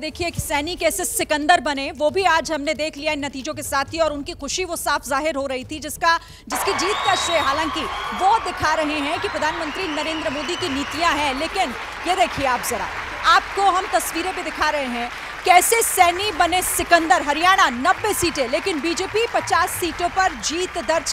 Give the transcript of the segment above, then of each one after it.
देखिए सैनी कैसे सिकंदर बने, वो भी आज हमने देख लिया इन नतीजों के साथ ही, और उनकी खुशी वो साफ़ ज़ाहिर हो रही थी, जिसका, जिसकी जीत का श्रेय। हालाँकि वो दिखा रहे हैं कि प्रधानमंत्री नरेंद्र मोदी की नीतियाँ हैं, लेकिन ये देखिए आप जरा, आपको हम तस्वीरें भी दिखा रहे हैं कैसे सैनी बने सिकंदर, हरियाणा 90 सीटें, लेकिन बीजेपी 50 सीटों पर जीत दर्ज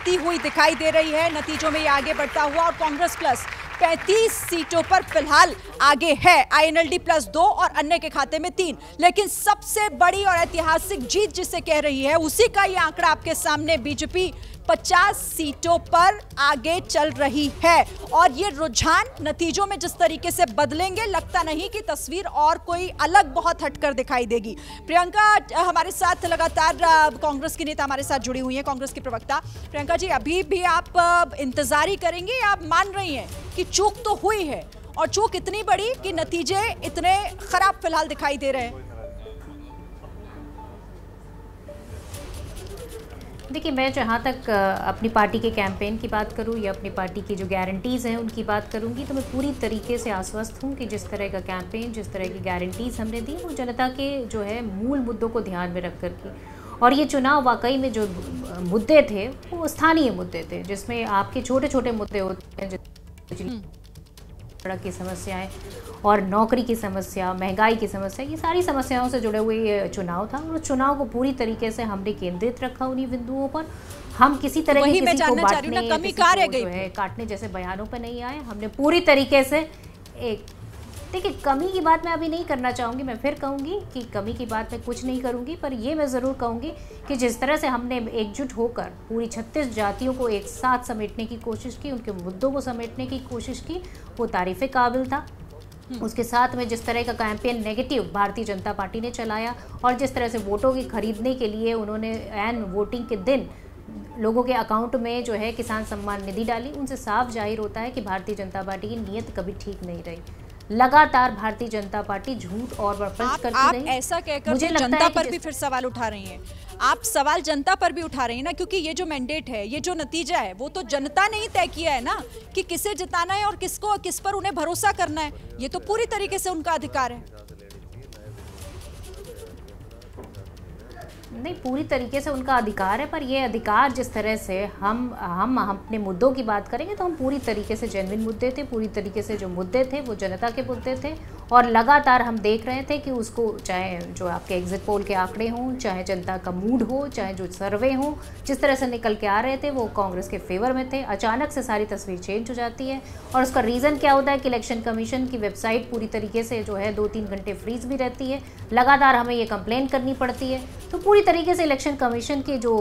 करती हुई दिखाई दे रही है। नतीजों में ये आगे बढ़ता हुआ और कांग्रेस प्लस 35 सीटों पर फ़िलहाल आगे है। आईएनएलडी प्लस दो और अन्य के खाते में तीन। लेकिन सबसे बड़ी और ऐतिहासिक जीत जिसे कह रही है, उसी का ये आंकड़ा आपके सामने। बीजेपी 50 सीटों पर आगे चल रही है। और ये रुझान नतीजों में जिस तरीके से बदलेंगे, लगता नहीं कि तस्वीर और कोई अलग बहुत हटकर दिखाई देगी। प्रियंका, हमारे साथ लगातार कांग्रेस की नेता हमारे साथ जुड़ी हुई है, कांग्रेस की प्रवक्ता। प्रियंका जी, अभी भी आप इंतज़ार करेंगे आप मान रही हैं कि चूक तो हुई है? और चूक इतनी बड़ी कि नतीजे इतने खराब फ़िलहाल दिखाई दे रहे हैं। देखिए, मैं जहाँ तक अपनी पार्टी के कैंपेन की बात करूँ या अपनी पार्टी की जो गारंटीज़ हैं उनकी बात करूँगी तो मैं पूरी तरीके से आश्वस्त हूँ कि जिस तरह का कैंपेन जिस तरह की गारंटीज़ हमने दी, वो जनता के जो है मूल मुद्दों को ध्यान में रख कर के। और ये चुनाव वाकई में जो मुद्दे थे, वो स्थानीय मुद्दे थे, जिसमें आपके छोटे छोटे मुद्दे होते हैं सड़क की समस्याएँ और नौकरी की समस्या महँगाई की समस्या ये सारी समस्याओं से जुड़े हुए ये चुनाव था और चुनाव को पूरी तरीके से हमने केंद्रित रखा उन्हीं बिंदुओं पर। हम किसी तरह की किसी को बांटने किसी को जो है काटने जैसे बयानों पर नहीं आए। हमने पूरी तरीके से एक देखिए कमी की बात मैं अभी नहीं करना चाहूँगी मैं फिर कहूँगी कि कमी की बात मैं कुछ नहीं करूँगी पर ये मैं ज़रूर कहूँगी कि जिस तरह से हमने एकजुट होकर पूरी छत्तीस जातियों को एक साथ समेटने की कोशिश की उनके मुद्दों को समेटने की कोशिश की वो तारीफ़ काबिल था हम्म। उसके साथ में जिस तरह का campaign negative Bharatiya Janata party ने चलाया और जिस तरह से वोटों की खरीदने के लिए उन्होंने एन वोटिंग के दिन लोगों के अकाउंट में जो है किसान सम्मान निधि डाली उनसे साफ़ ज़ाहिर होता है कि भारतीय जनता पार्टी की नीयत कभी ठीक नहीं रही लगातार भारतीय जनता पार्टी झूठ और करती आप रही। ऐसा कहकर मुझे जनता पर भी फिर सवाल उठा रही हैं। आप सवाल जनता पर भी उठा रही हैं ना क्योंकि ये जो मैंडेट है ये जो नतीजा है वो तो जनता ने ही तय किया है ना कि किसे जिताना है और किसको किस पर उन्हें भरोसा करना है। ये तो पूरी तरीके से उनका अधिकार है। नहीं, पूरी तरीके से उनका अधिकार है, पर ये अधिकार जिस तरह से हम हम अपने मुद्दों की बात करेंगे तो हम पूरी तरीके से जेनविन मुद्दे थे, पूरी तरीके से जो मुद्दे थे, वो जनता के मुद्दे थे और लगातार हम देख रहे थे कि उसको चाहे जो आपके एग्जिट पोल के आंकड़े हों, चाहे जनता का मूड हो, चाहे जो सर्वे हो, जिस तरह से निकल के आ रहे थे, वो कांग्रेस के फेवर में थे। अचानक से सारी तस्वीर चेंज हो जाती है और उसका रीज़न क्या होता है कि इलेक्शन कमीशन की वेबसाइट पूरी तरीके से जो है दो तीन घंटे फ्रीज भी रहती है। लगातार हमें ये कंप्लेन करनी पड़ती है। तो पूरी तरीके से इलेक्शन कमीशन की जो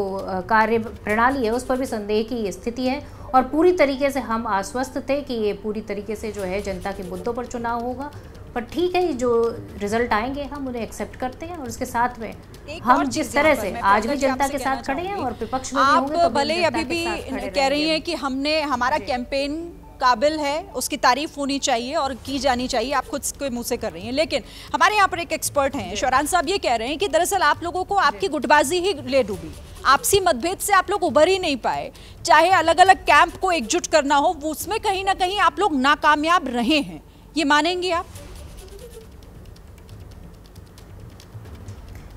कार्य प्रणाली है, उस पर भी संदेह की स्थिति है और पूरी तरीके से हम आश्वस्त थे कि ये पूरी तरीके से जो है जनता के मुद्दों पर चुनाव होगा। पर ठीक है जो रिज़ल्ट आएँगे हम उन्हें एक्सेप्ट करते हैं और उसके साथ में हम जिस तरह से आज भी जनता के साथ खड़े हैं और विपक्ष में आप तो भले अभी भी कह रही हैं कि हमने हमारा कैंपेन काबिल है उसकी तारीफ़ होनी चाहिए और की जानी चाहिए आप खुद के मुँह से कर रही हैं। लेकिन हमारे यहाँ पर एक एक्सपर्ट हैं शौरान साहब ये कह रहे हैं कि दरअसल आप लोगों को आपकी गुटबाजी ही ले डूबी। आपसी मतभेद से आप लोग उभर ही नहीं पाए। चाहे अलग अलग कैंप को एकजुट करना हो उसमें कहीं ना कहीं आप लोग नाकामयाब रहे हैं। ये मानेंगे आप?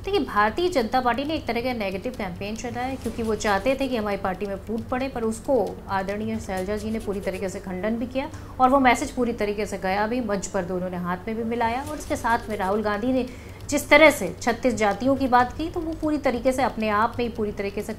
देखिए, भारतीय जनता पार्टी ने एक तरह का नेगेटिव कैंपेन चलाया क्योंकि वो चाहते थे कि हमारी पार्टी में फूट पड़े, पर उसको आदरणीय शैलजा जी ने पूरी तरीके से खंडन भी किया और वो मैसेज पूरी तरीके से गया भी, मंच पर दोनों ने हाथ में भी मिलाया और उसके साथ में राहुल गांधी ने जिस तरह से छत्तीस जातियों की बात की तो वो पूरी तरीके से अपने आप में ही पूरी तरीके से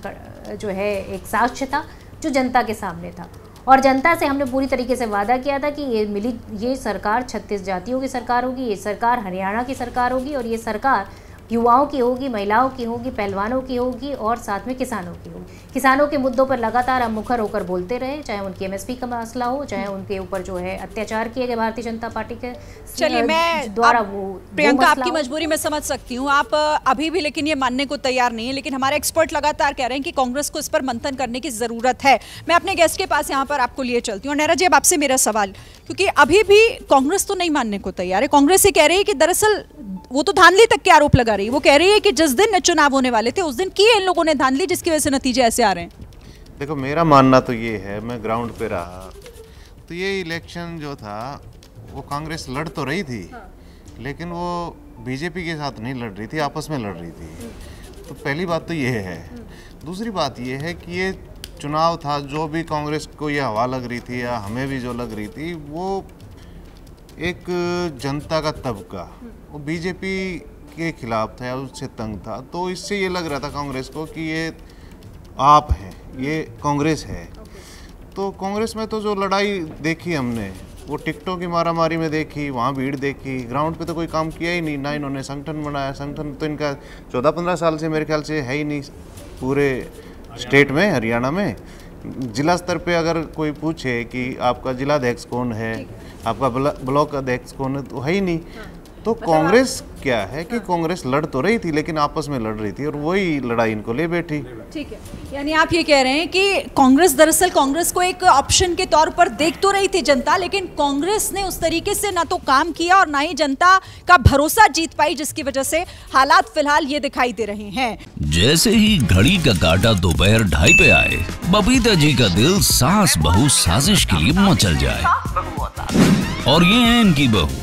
जो है, एक साक्ष्य था, जो जनता के सामने था। और जनता से हमने पूरी तरीके से वादा किया था कि ये मिली, ये सरकार छत्तीस जातियों की सरकार होगी, ये सरकार हरियाणा की सरकार होगी और ये सरकार युवाओं की होगी महिलाओं की होगी पहलवानों की होगी और साथ में किसानों की किसानों के मुद्दों पर लगातार हम मुखर होकर बोलते रहे चाहे उनकी एमएसपी का मसला हो चाहे उनके ऊपर जो है अत्याचार किए गए भारतीय जनता पार्टी के चलिए मैं द्वारा वो प्रियंका आपकी मजबूरी में समझ सकती हूँ। आप अभी भी लेकिन ये मानने को तैयार नहीं है लेकिन हमारे एक्सपर्ट लगातार कह रहे हैं कि कांग्रेस को इस पर मंथन करने की ज़रूरत है। मैं अपने गेस्ट के पास यहाँ पर आपको लिए चलती हूँ। नैरा जी अब आपसे मेरा सवाल क्योंकि अभी भी कांग्रेस तो नहीं मानने को तैयार है। कांग्रेस ये कह रही है कि दरअसल वो तो धांधली तक के आरोप लगा रही है। वो कह रही है कि जिस दिन चुनाव होने वाले थे उस दिन किए इन लोगों ने धांधली जिसकी वजह से नतीजे ऐसे आ रहे हैं। देखो मेरा मानना तो ये है मैं ग्राउंड पे रहा। तो ये इलेक्शन जो था वो कांग्रेस लड़ तो रही थी हाँ। लेकिन वो बीजेपी के साथ नहीं लड़ रही थी आपस में लड़ रही थी। तो पहली बात तो ये है। दूसरी बात ये है कि ये चुनाव था जो भी कांग्रेस को ये हवा लग रही थी या हमें भी जो लग रही थी वो एक जनता का तबका। वो बीजेपी के खिलाफ था या उससे तंग था तो इससे ये लग रहा था कांग्रेस को कि ये आप हैं ये कांग्रेस है। तो कांग्रेस में तो जो लड़ाई देखी हमने वो टिकटों की मारामारी में देखी वहाँ भीड़ देखी ग्राउंड पे तो कोई काम किया ही नहीं ना इन्होंने संगठन बनाया संगठन तो इनका चौदह पंद्रह साल से मेरे ख्याल से है ही नहीं पूरे स्टेट में हरियाणा में। जिला स्तर पे अगर कोई पूछे कि आपका जिला अध्यक्ष कौन है आपका ब्लॉक अध्यक्ष कौन है तो है ही नहीं। तो कांग्रेस क्या है कि कांग्रेस लड़ तो रही थी लेकिन आपस में लड़ रही थी और वही लड़ाई इनको ले बैठी। ठीक है। यानी आप ये कह रहे हैं कि कांग्रेस दरअसल कांग्रेस को एक ऑप्शन के तौर पर देख तो रही थी जनता लेकिन कांग्रेस ने उस तरीके से ना तो काम किया और ना ही जनता का भरोसा जीत पाई जिसकी वजह से हालात फ़िलहाल ये दिखाई दे रहे हैं। जैसे ही घड़ी का काटा दोपहर ढाई पे आए बबीता जी का दिल सास बहू साजिश के लिए मचल जाए। और ये है इनकी बहू।